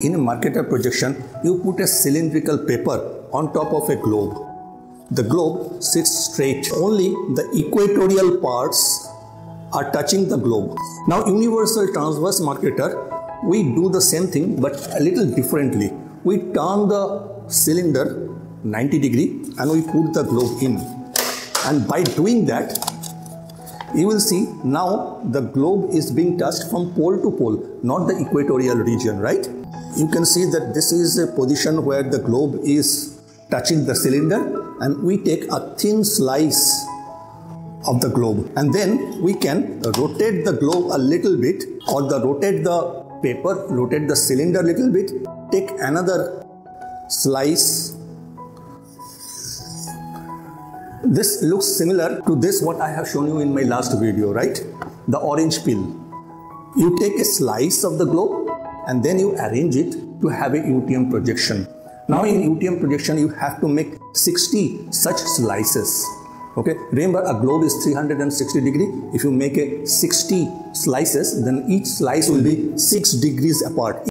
In a Mercator projection, you put a cylindrical paper on top of a globe. The globe sits straight. Only the equatorial parts are touching the globe. Now, universal transverse Mercator, we do the same thing but a little differently. We turn the cylinder 90 degree and we put the globe in. And by doing that, you will see now the globe is being touched from pole to pole, not the equatorial region, right? you can see that this is a position where the globe is touching the cylinder and we take a thin slice of the globe and then we can rotate the globe a little bit or the rotate the paper rotate the cylinder a little bit take another slice this looks similar to this what i have shown you in my last video right the orange peel you take a slice of the globe and then you arrange it to have a UTM projection. Now in UTM projection, you have to make 60 such slices. Okay, remember a globe is 360 degree. If you make a 60 slices, then each slice will be 6 degrees apart.